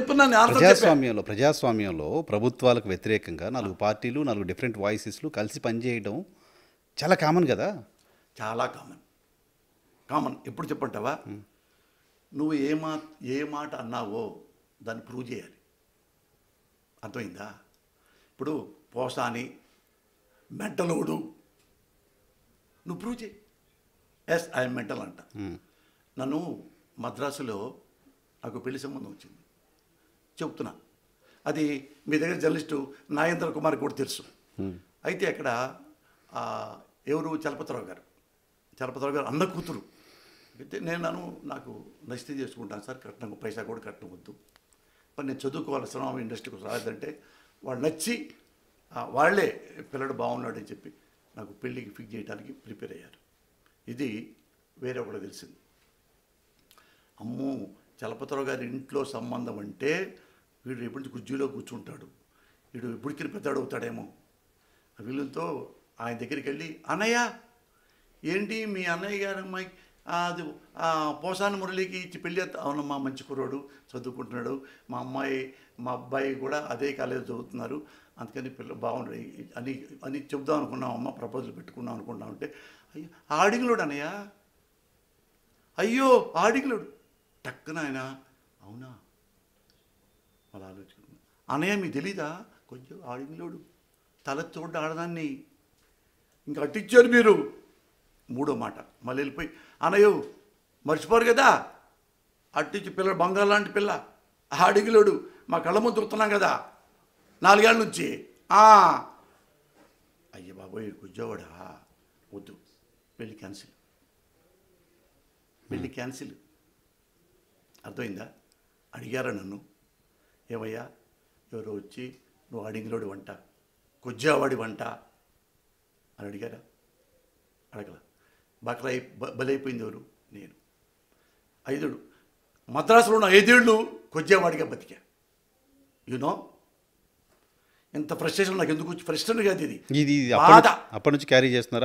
ప్రజాస్వామ్యంలో ప్రజాస్వామ్యంలో ప్రభుత్వాలకు వ్యతిరేకంగా నాలుగు పార్టీలు నాలుగు డిఫరెంట్ వాయిసెస్లు కలిసి పనిచేయడం చాలా కామన్ కదా? చాలా కామన్ కామన్ ఎప్పుడు చెప్పంటావా? నువ్వు ఏ మా ఏ మాట అన్నావో దాన్ని ప్రూవ్ చేయాలి. అర్థమైందా? ఇప్పుడు పోసాని మెంటలోడు. నువ్వు ప్రూవ్ చేయి. ఎస్ ఐఎమ్ మెంటల్ అంట. నన్ను మద్రాసులో నాకు పెళ్ళి సంబంధం వచ్చింది. చెప్తున్నా అది మీ దగ్గర జర్నలిస్టు నాగేంద్ర కుమార్ కూడా తెలుసు. అయితే అక్కడ ఎవరు చలపతిరావు గారు? చలపతిరావు గారు అన్న కూతురు. అయితే నేను నన్ను నాకు నచ్చితే చేసుకుంటాను సార్ కట్నం పైసా కూడా కట్నం వద్దు. మరి నేను చదువుకోవాలి సినిమా ఇండస్ట్రీకి రాదంటే వాళ్ళు నచ్చి వాళ్ళే పిల్లడు బాగున్నాడని చెప్పి నాకు పెళ్ళికి ఫిక్స్ చేయడానికి ప్రిపేర్ అయ్యారు. ఇది వేరే ఒకటి తెలిసింది. అమ్మో చలపతిరావు గారి ఇంట్లో సంబంధం అంటే వీడు ఎప్పటి నుంచి కుర్చీలో కూర్చుంటాడు? వీడు ఎప్పటికీ పెద్దాడు అవుతాడేమో? వీళ్ళతో ఆయన దగ్గరికి వెళ్ళి అన్నయ్య ఏంటి మీ అన్నయ్య గారు అమ్మాయి? అది ఆ, పోసాని మురళికి ఇచ్చి పెళ్ళి అవునమ్మా మంచి కుర్రాడు చదువుకుంటున్నాడు. మా అమ్మాయి మా అబ్బాయి కూడా అదే కాలేజ్ చదువుతున్నారు. అందుకని పిల్ల బాగుండు అని అని చెప్దాం అనుకున్నాం అమ్మ ప్రపోజల్ పెట్టుకున్నాం అనుకున్నాం అంటే అయ్యో ఆడిగులోడు అన్నయ్య? అయ్యో ఆడిగులోడు టక్కున ఆయన అవునా? అలా ఆలోచుకున్నాను అన్నయ్య మీకు తెలీదా? కొంచెం ఆడింగ్లోడు తల చూడ ఆడదాన్ని. ఇంకా అట్టించారు మీరు. మూడో మాట. మళ్ళీ వెళ్ళిపోయి అన్నయ్యో మర్చిపోరు కదా? అట్టించి పిల్ల బంగారు లాంటి పిల్ల. ఆడిగిలోడు మా కళ్ళ ముందు చూస్తున్నాం కదా. నాలుగేళ్ళ నుంచి. ఆ. అయ్య బాబోయ్ ఉద్యోగడా వద్దు. పెళ్ళి క్యాన్సిల్. పెళ్ళి క్యాన్సిల్. అర్థమైందా? అడిగారా నన్ను? ఏమయ్యా? ఎవరో వచ్చి నువ్వు అడిగిలోడి వంట కొజ్జావాడి వంట అని అడిగారా? అడగల. బకరా బలైపోయింది ఎవరు? నేను. ఐదుడు మద్రాసులో ఉన్న ఐదేళ్ళు కొజ్జావాడిగా బతికా. యూనో ఇంత ఫ్రస్ట్రేషన్ నాకు ఎందుకు ఫ్రస్ట్రేషన్ కాదు ఇది. అప్పటి నుంచి క్యారీ చేస్తున్నారా?